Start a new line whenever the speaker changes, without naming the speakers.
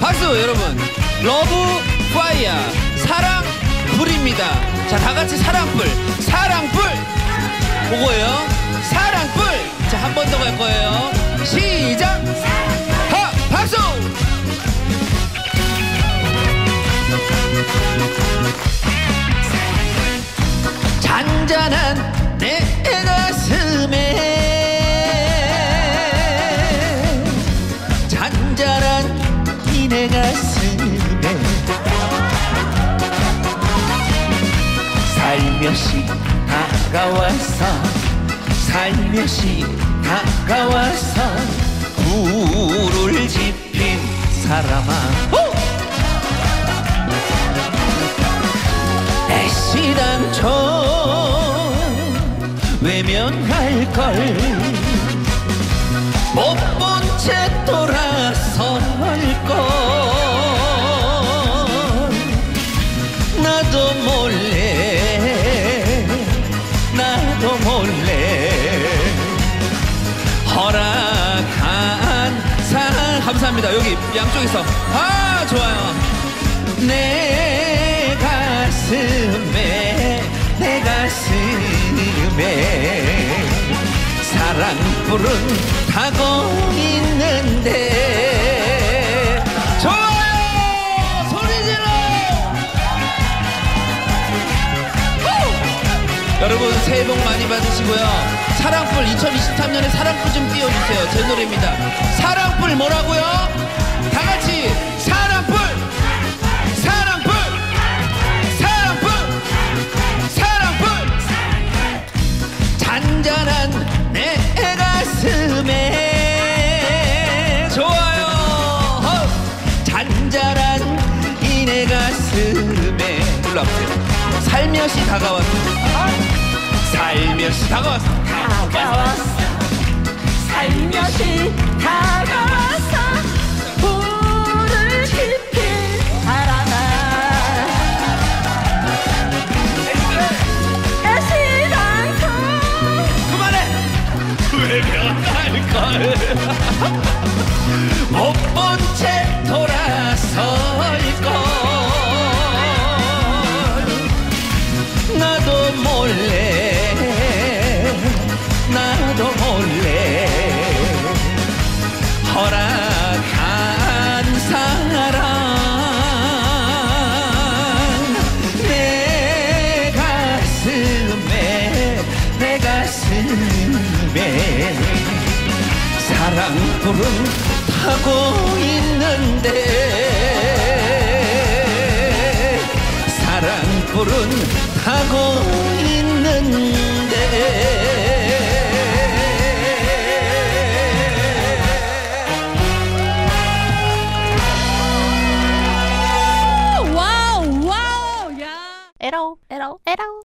박수 여러분. Love Fire. 사랑 불입니다. 자 다같이 사랑불. 사랑불. 그거예요. 사랑불. 자 한 번 더 갈 거예요. 시작. 하 박수 내 가슴에 살며시 다가와서 살며시 다가와서 불을 지핀 사람아. 애시당 저 외면할 걸. 못 본 채 돌아 나도 몰래 나도 몰래 허락한 사랑. 감사합니다. 여기 양쪽에서. 아 좋아요. 내 가슴에 내 가슴에 사랑 불은 타고 있는데 여러분 새해 복 많이 받으시고요. 사랑불 2023년에 사랑불 좀 띄워주세요. 제 노래입니다. 사랑불 뭐라고요? 다 같이 사랑불 사랑불 사랑불 사랑불 잔잔한 내 가슴에 좋아요. 허! 잔잔한 이내 가슴에. 불러보세요. 살며시 다가왔어 살며시 다가왔어.
다가왔어. 살며시 다가왔어. 불을 지핀 사랑아 애시당초
그만해. 외면할 걸 못본 채 사랑불은 타고 있는데 사랑불은 타고 있는데
와우 와우 야. 에러 에러 에러